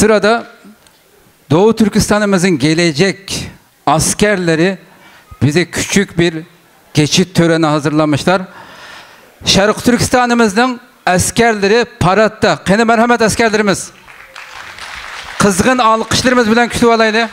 Sırada Doğu Türkistan'ımızın gelecek askerleri bize küçük bir geçit töreni hazırlamışlar. Şarkı Türkistan'ımızın askerleri paratta. Kene merhamet askerlerimiz. Kızgın alkışlarımız bilen kütüp alaylı.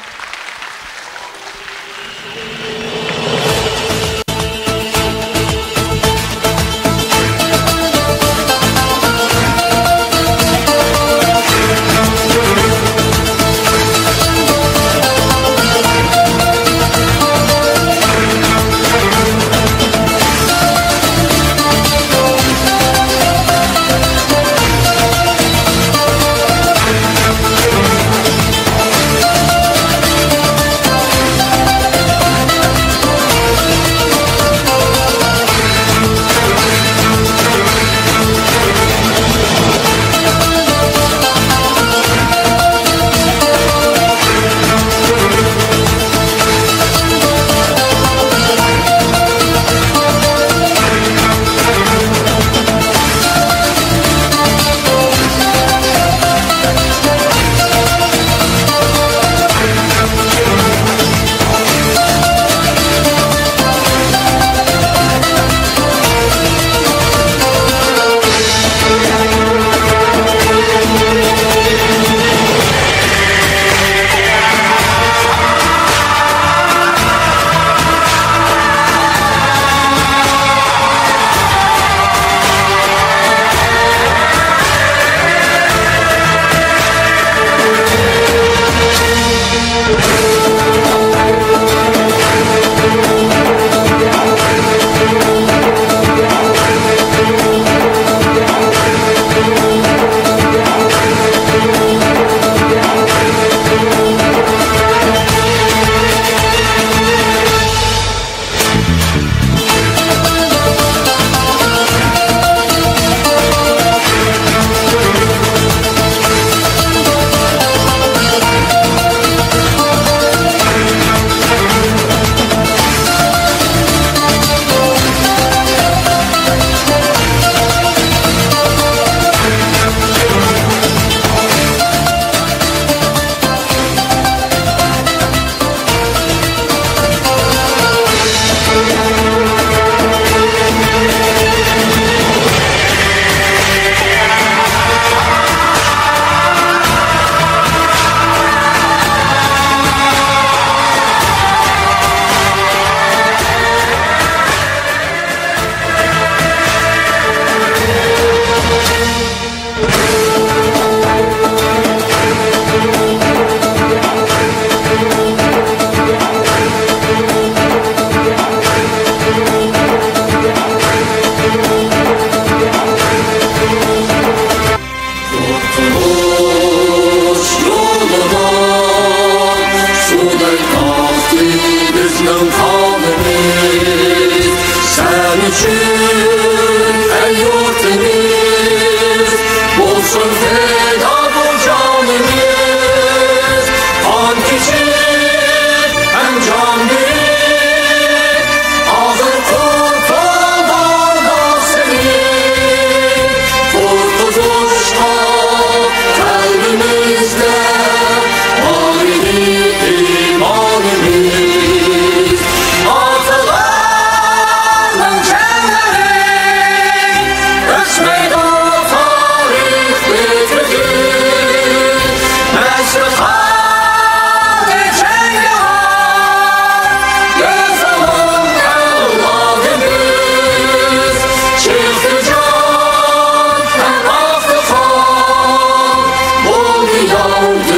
true. the old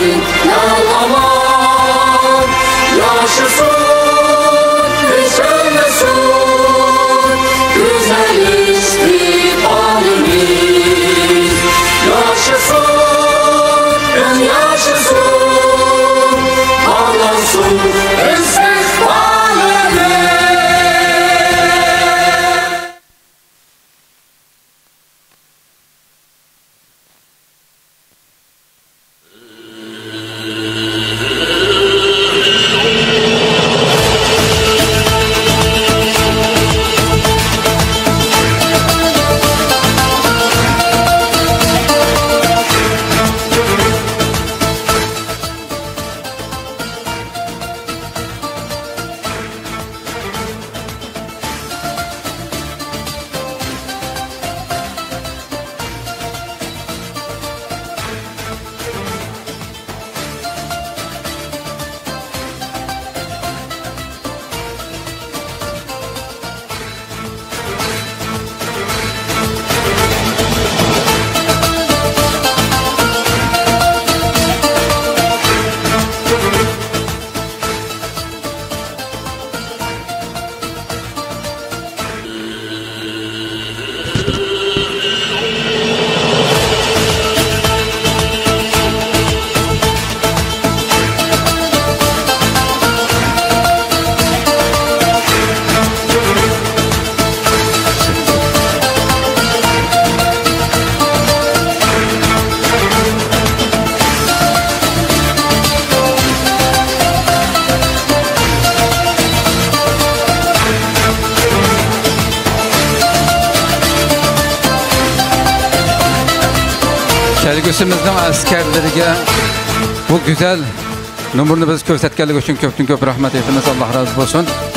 kelgusimizni askarlariga bu güzel numurni biz ko'rsatganligi uchun ko'pdan ko'p rahmat aytamiz alloh rozi bo'lsin.